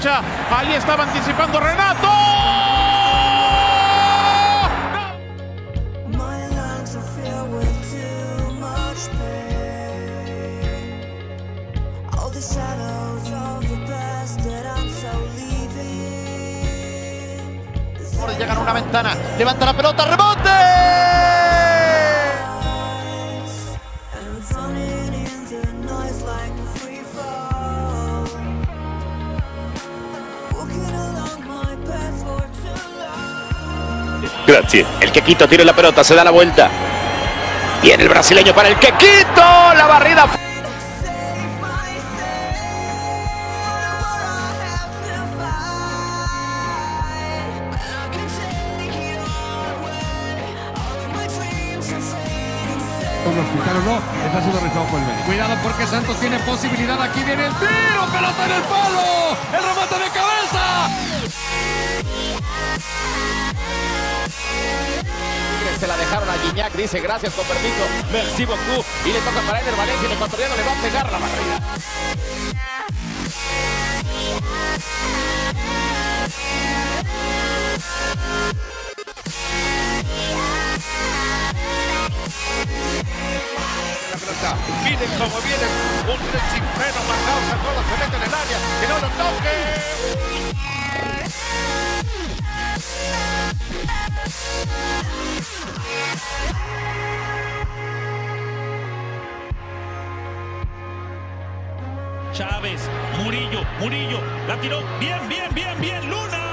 derecha. Ahí estaba anticipando Renato. Llegan a una ventana, levanta la pelota, rebote. Grazie. El Quequito tiene la pelota, se da la vuelta. Viene el brasileño para el Quequito. La barrida. No, está siendo realizado por el. Cuidado porque Santos tiene posibilidad. Aquí viene el tiro, pelota en el palo. El remate de cabeza. Se la dejaron a Guiñac, dice gracias con permiso. Merci beaucoup. Y le toca para Eder Valencia. El ecuatoriano le va a pegar la barrera. Miren cómo viene. Un tren sin freno marcado. Sacó se mete en el área. Que no lo toque. Chávez, Murillo, Murillo, la tiró. Bien, bien, bien, bien, Luna,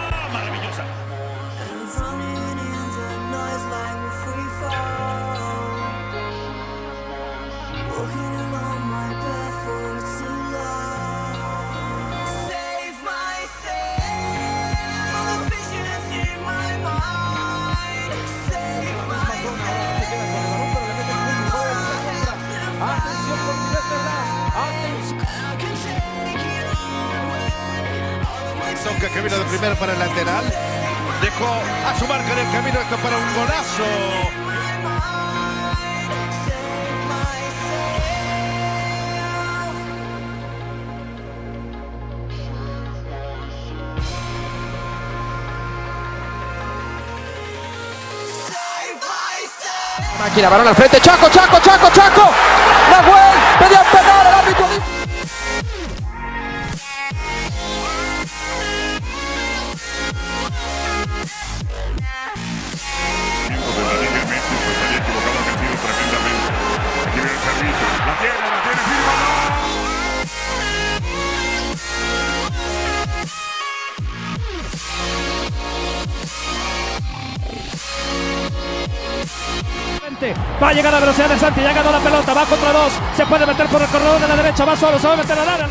Toca que vino de primera para el lateral. Dejó a su marca en el camino esto para un golazo. Máquina, varón al frente. Chaco, Chaco, Chaco, Chaco. Nahuel, pedía Va a llegar a velocidad de Santi, ya ganó la pelota, va contra dos, se puede meter por el corredor de la derecha, va solo, se va a meter al área.